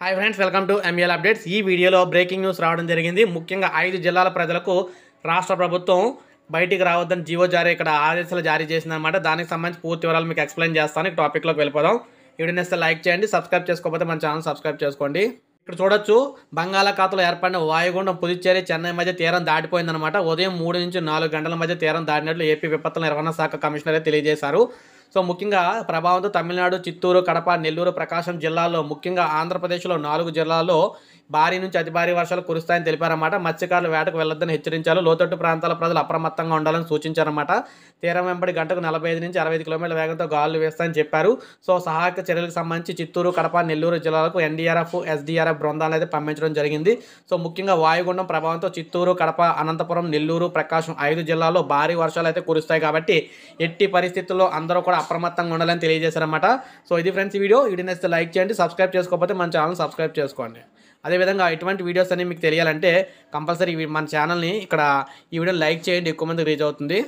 Hi friends welcome to ML updates ఈ వీడియోలో breaking news రావడం జరిగింది. ముఖ్యంగా ఐదు జిల్లాల ప్రజలకు రాష్ట్ర ప్రభుత్వం బయటికి రావద్దని జీవో జారీ ఇక్కడ ఆదేశాలు జారీ చేసిందన్నమాట. దానికి సంబంధించి పూర్తి వివరాలు మీకు ఎక్స్ప్లెయిన్ చేస్తాను. ఈ టాపిక్లోకి వెళ్ళిపోదాం. వీడియో నేస్తే లైక్ చేయండి సబ్స్క్రైబ్ చేసుకోకపోతే మన ఛానల్ సబ్స్క్రైబ్ చేసుకోండి. ఇక్కడ చూడొచ్చు బంగాళాఖాతంలో ఏర్పడిన వాయుగుండం పుదుచ్చేరి చెన్నై మధ్య తీరం దాటిపోయిందనమాట ఉదయం మూడు నుంచి నాలుగు గంటల మధ్య తీరం దాటినట్లు ఏపీ విపత్తుల నిర్వహణ శాఖ కమిషనరే తెలియజేశారు. సో ముఖ్యంగా ప్రభావంతో తమిళనాడు చిత్తూరు కడప నెల్లూరు ప్రకాశం జిల్లాల్లో ముఖ్యంగా ఆంధ్రప్రదేశ్లో నాలుగు జిల్లాల్లో భారీ నుంచి అతి భారీ వర్షాలు కురుస్తాయని తెలిపారన్నమాట. మత్స్యకారులు వేటకు వెళ్ళొద్దని హెచ్చరించారు. లోతట్టు ప్రాంతాల ప్రజలు అప్రమత్తంగా ఉండాలని సూచించారన్నమాట. తీరం వెంబడి గంటకు నలభై ఐదు నుంచి అరవై ఐదు కిలోమీటర్ల వేగంతో గాలులు వేస్తాయని చెప్పారు. సో సహాయక చర్యలకు సంబంధించి చిత్తూరు కడప నెల్లూరు జిల్లాలకు ఎన్డీఆర్ఎఫ్ ఎస్డీఆర్ఎఫ్ బృందాలు అయితే పంపించడం జరిగింది. సో ముఖ్యంగా వాయుగుండం ప్రభావంతో చిత్తూరు కడప అనంతపురం నెల్లూరు ప్రకాశం ఐదు జిల్లాల్లో భారీ వర్షాలు అయితే కురుస్తాయి కాబట్టి ఎట్టి పరిస్థితుల్లో అందరూ కూడా అప్రమత్తంగా ఉండాలని తెలియజేశారన్నమాట. సో ఇది ఫ్రెండ్స్ ఈ వీడియో. వీడియో నచ్చితే లైక్ చేయండి సబ్స్క్రైబ్ చేసుకోకపోతే మన ఛానల్ సబ్స్క్రైబ్ చేసుకోండి. అదేవిధంగా ఇటువంటి వీడియోస్ అన్ని మీకు తెలియాలంటే కంపల్సరీ మన ఛానల్ని ఇక్కడ ఈ వీడియో లైక్ చేయండి ఎక్కువ మందికి రీచ్ అవుతుంది.